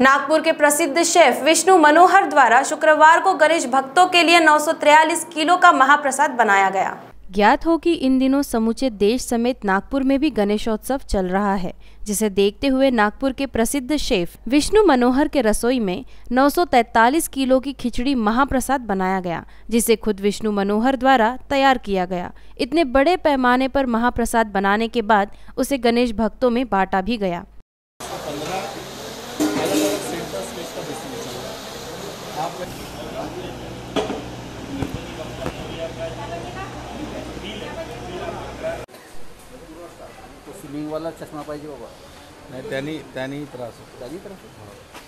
नागपुर के प्रसिद्ध शेफ विष्णु मनोहर द्वारा शुक्रवार को गणेश भक्तों के लिए 943 किलो का महाप्रसाद बनाया गया। ज्ञात हो कि इन दिनों समूचे देश समेत नागपुर में भी गणेशोत्सव चल रहा है, जिसे देखते हुए नागपुर के प्रसिद्ध शेफ विष्णु मनोहर के रसोई में 943 किलो की खिचड़ी महाप्रसाद बनाया गया, जिसे खुद विष्णु मनोहर द्वारा तैयार किया गया। इतने बड़े पैमाने पर महाप्रसाद बनाने के बाद उसे गणेश भक्तों में बांटा भी गया। तो स्विमिंगवाला चष्मा पाहिजे बाबा. नहीं त्रास त्यांनी त्रास होतो?